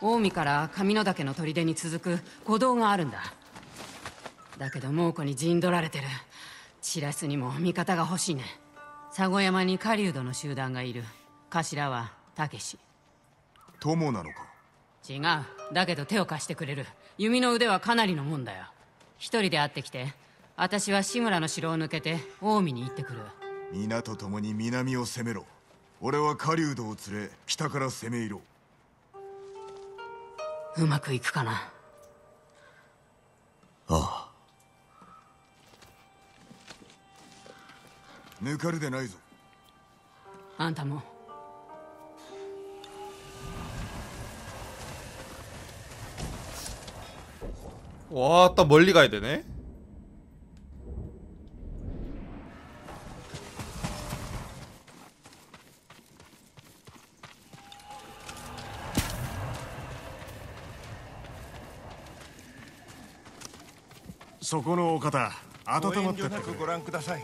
近江から上野岳の砦に続く古道があるんだ。だけど猛虎に陣取られてる。チラスにも味方が欲しいね。佐護山に狩人の集団がいる。頭は武志。友なのか？違う。だけど手を貸してくれる。弓の腕はかなりのもんだよ。一人で会ってきて私は志村の城を抜けて近江に行ってくる皆と共に南を攻めろ俺は狩人を連れ北から攻め入ろううまくいくかなああ抜かるでないぞあんたも 와, 딱 멀리 가야 되네. そこのお方温まってってくご覧ください。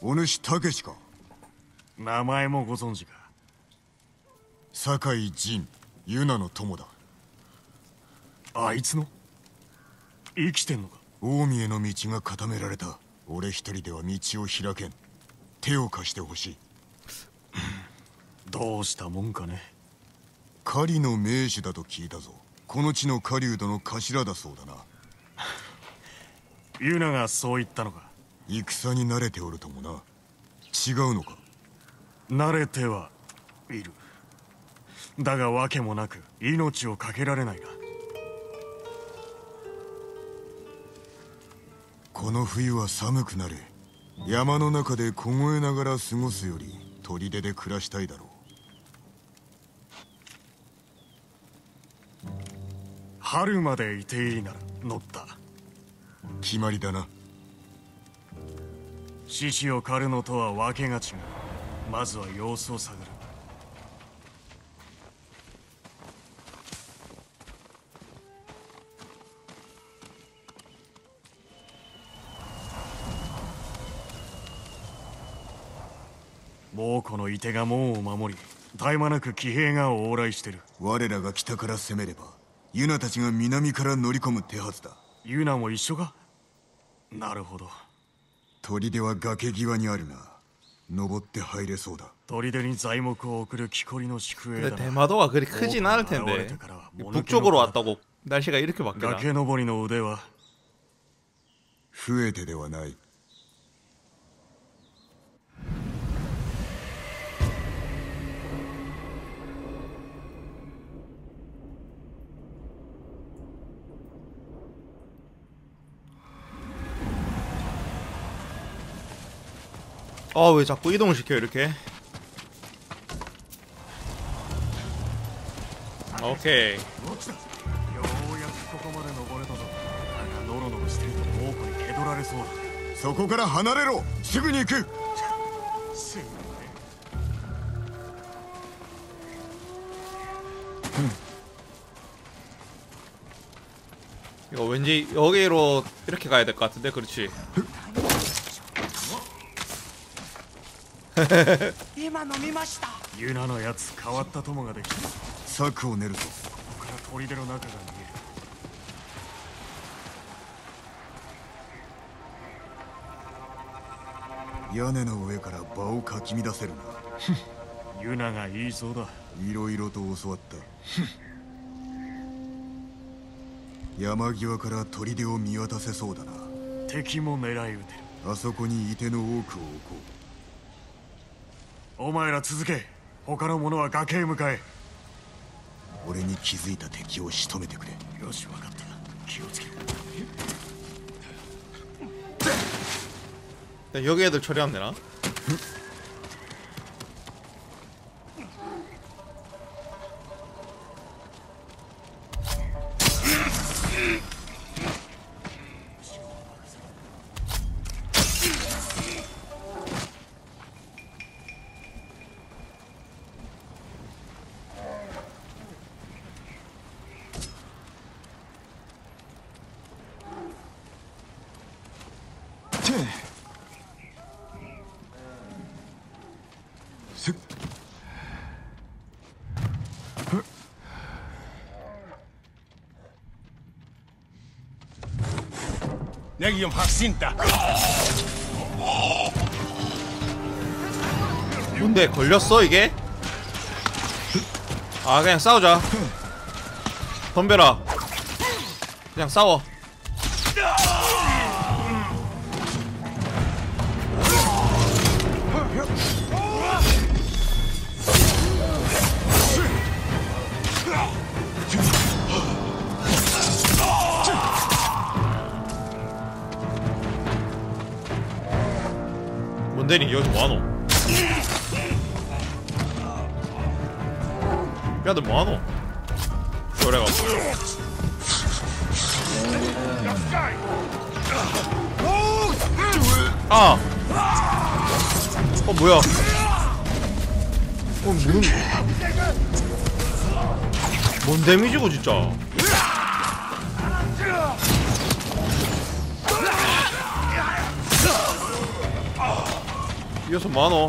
お主たけしか？名前もご存知か？酒井仁ユナの友だ。あいつの？生きてんのか？近江への道が固められた。俺一人では道を開けん。手を貸してほしい。どうしたもんかね。狩りの名手だと聞いたぞこの地の狩人の頭だそうだな。ユナがそう言ったのか。戦に慣れておるともな。違うのか？慣れてはいる。だが訳もなく命を懸けられないな。この冬は寒くなる山の中で凍えながら過ごすより砦で暮らしたいだろう春までいていいなら乗った。決まりだな。獅子を狩るのとは訳が違うまずは様子を探る。猛虎の射手が門を守り絶え間なく騎兵が往来してる。我らが北から攻めればユナたちが南から乗り込む手はずだユナも一緒かなるほど砦は崖際にあるが登って入れそうだ砦に材木を送る木こりの宿営 근데 だな 대마도가 그리 크진 않을 텐데 북쪽으로 왔다고 날씨가 이렇게 바뀌나? 崖登りの腕は増えてではない「 아 왜 자꾸 이동을 시켜 이렇게? 오케이. 이거 왠지 여기로 이렇게 가야 될 것 같은데 그렇지? ユナのやつ変わった友ができた。こ策を練るぞ。こから砦の中が見屋根の上から場をかき乱せるな。え るユナが言いそうだ。いろいろと教わった。山際から砦を見渡せそうだな。敵も狙い撃てる。あそこに射手の多くを置こお前ら続け他の者は崖へ向かえう俺に気づいた敵を仕留めてくれよし分かった気をつける 일단 여기 애들 처리하면 되나? 내기좀 확신다. 뭔데 걸렸어 이게? 아 그냥 싸우자. 덤벼라. 그냥 싸워 뭔데니 여기서 뭐하노 야너 뭐하노 저래갖고. 아! 어 뭐야? 어 무슨 뭔 데미지고 진짜 이어서 뭐하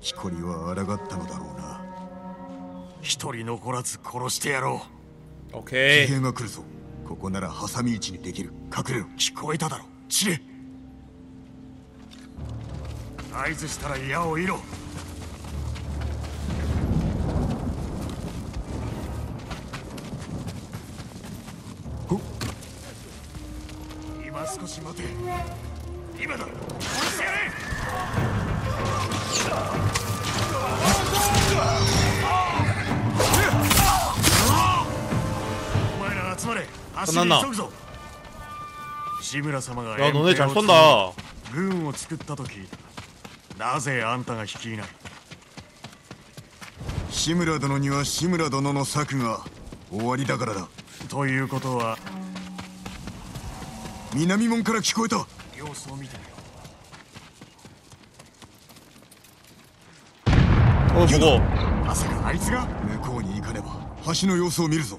木こりは抗ったのだろうな。一人残らず殺してやろう。OK 兵が来るぞ。ここならハサミ位置にできる。隠れろ。聞こえただろ。散れ。合図したら矢を射ろ。今少し待て。今だ。殺してやれ志村様が 야, 너네 잘 遠征を 쏜다. 軍を作った時なぜあんたが率いない志村殿には志村殿の策が終わりだからだということは南門から聞こえた様子を見て みろ 어, 뭐고? まさかあいつが向こうに行かねば橋の様子を見るぞ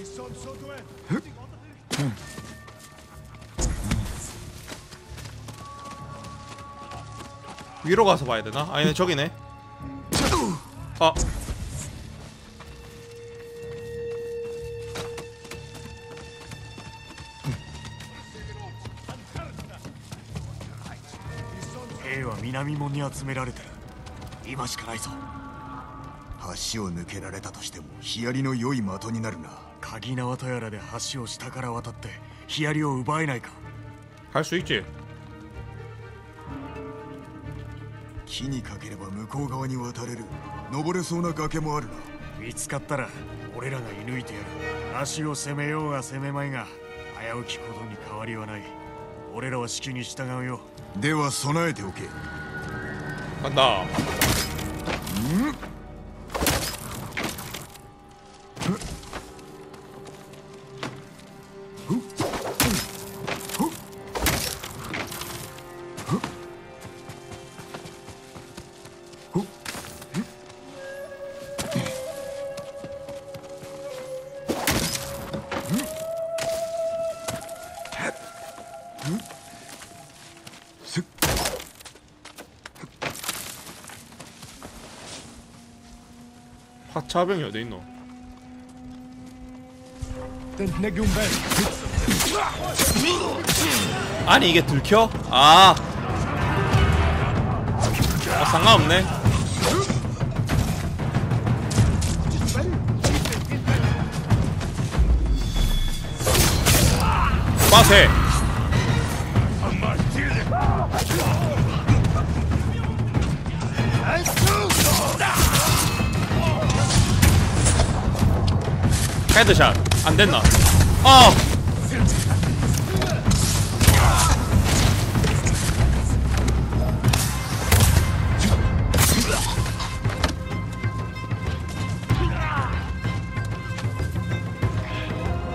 이 선수도에 위로 가서 봐야 되나? 아니네, 저기네. 아. 兵は南門に集められてる今しかないぞ。橋を抜けられたとしてもヒアリの良い的になるな。鍵縄とやらで橋を下から渡ってヒアリを奪えないか。橋行け。木にかければ向こう側に渡れる。登れそうな崖もあるな。見つかったら俺らが射抜いてやる。足を攻めようが攻めまいが危うきことに変わりはない。俺らは指揮に従うよ。では備えておけ。간 다. 화차병이 어디 있노? 아니 이게 들켜? 아, 아 상관없네 빠세 헤드샷. 안 됐나?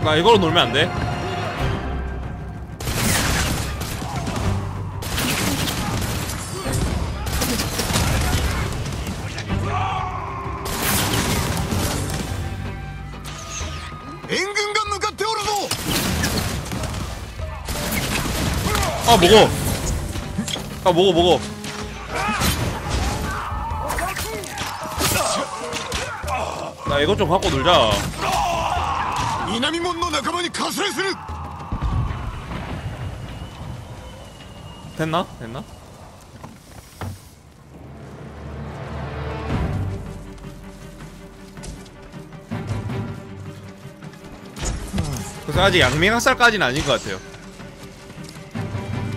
아나 이걸로 놀면 안 돼? 아 먹어. 아 먹어 먹어. 나 이거 좀 갖고 놀자. 됐나? 됐나? 그래서 아직 양맹학살까지는 아닌 것 같아요.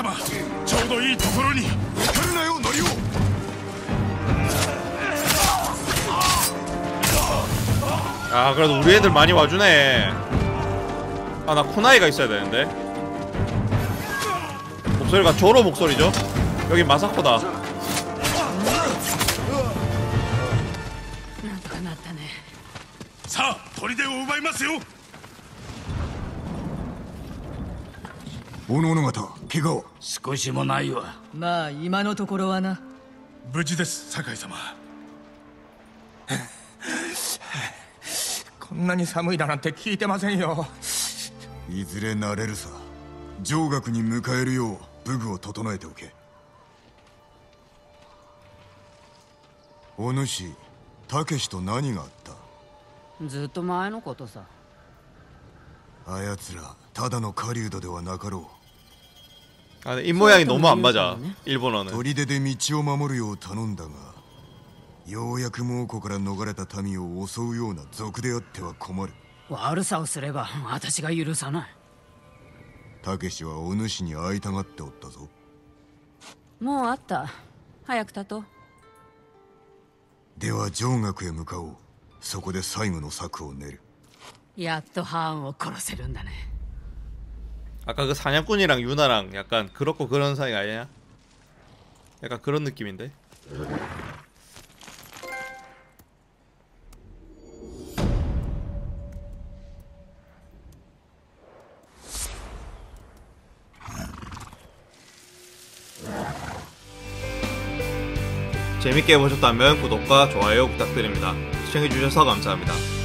様ちょうどいいところに来るなよノリオ 아 그래도 우리 애들 많이 와주네 아 나 코나이가 있어야 되는데 목소리가 조로 목소리죠? 여기 마사코다 なんとかなったねさあ砦を奪いますよおのおの方 怪我は少しもないわ。まあ今のところはな。無事です酒井様。こんなに寒いだなんて聞いてませんよ。いずれ慣れるさ。上学に迎えるよう武具を整えておけ。お主たけしと何があっずっと前のことさ。たあやつらただの狩人ではなかろ 아 근데 입모양이 너무 안 맞아 う 일본어는 砦で道を守るよう頼んだがようやく猛虎から逃れた民を襲うような賊であっては困る悪さをすれば私が許さないたけしはお主に会いたがっておったぞもうあった早く立とうでは上学へ向かおうそこで最後の策を練るやっとハーンを殺せるんだね 아까 그 사냥꾼이랑 유나랑 약간 그렇고 그런 사이 아니야? 약간 그런 느낌인데? 재밌게 보셨다면 구독과 좋아요 부탁드립니다. 시청해주셔서 감사합니다.